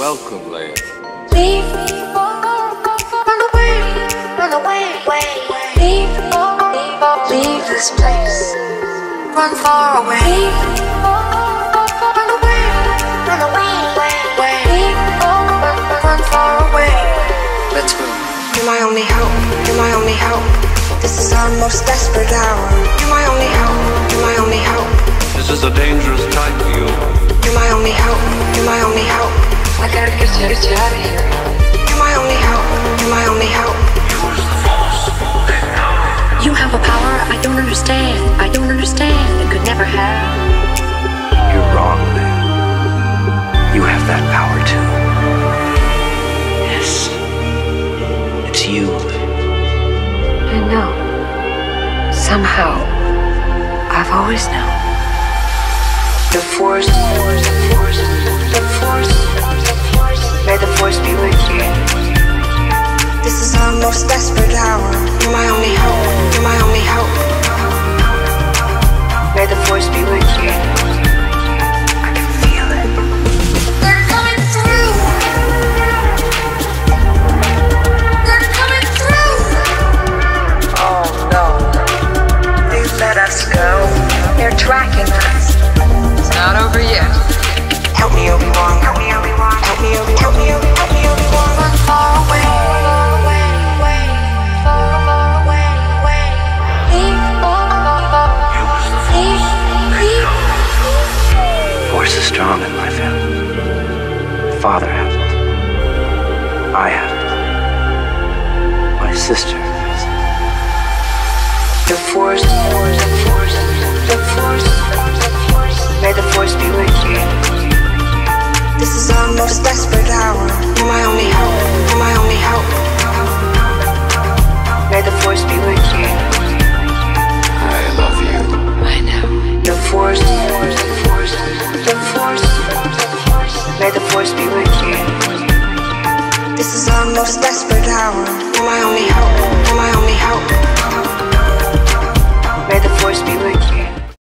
Welcome, Leia. Leave, run away, run away, way, leave, leave, leave this place, run far away. Leave, run away, run away, way, way, leave, run, run far away. Let's move. You're my only hope, you're my only hope. This is our most desperate hour. You're my only hope, you're my only hope. This is a dangerous time for you. You have a power I don't understand, I don't understand, and could never have. You're wrong, Leia. You have that power too. Yes. It's you. I know. Somehow, I've always known. The force, the force, the force, the force, most desperate hour. You're my only hope. You're my only hope. Father has it. I have it. My sister has it. The force, the force, the force, the force, the force. May the force be with you. This is our most desperate hour. You're my only hope. always be with you. This is our most desperate hour. You're my only hope.